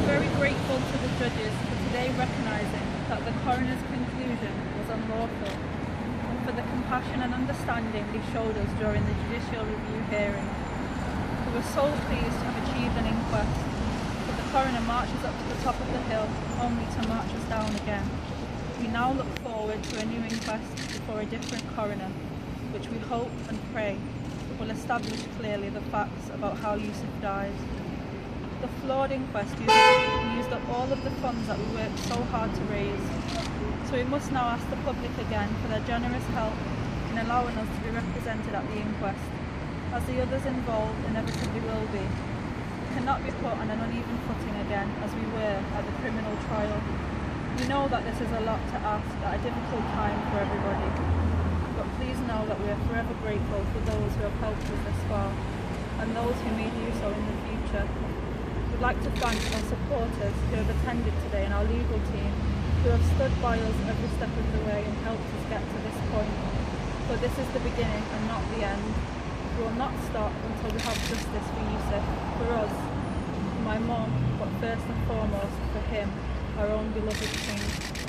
are very grateful to the judges for today recognising that the coroner's conclusion was unlawful and for the compassion and understanding they showed us during the judicial review hearing. We were so pleased to have achieved an inquest, but the coroner marches up to the top of the hill only to march us down again. We now look forward to a new inquest before a different coroner, which we hope and pray will establish clearly the facts about how Yousef died. Flawed inquest used, used up all of the funds that we worked so hard to raise. So we must now ask the public again for their generous help in allowing us to be represented at the inquest, as the others involved inevitably will be. We cannot be put on an uneven footing again as we were at the criminal trial. We know that this is a lot to ask at a difficult time for everybody, but please know that we are forever grateful for those who have helped us this far and those who may do so in the future. We'd like to thank our supporters who have attended today and our legal team who have stood by us every step of the way and helped us get to this point. But this is the beginning and not the end. We will not stop until we have justice for Yousef, for us, for my mom, but first and foremost for him, our own beloved king.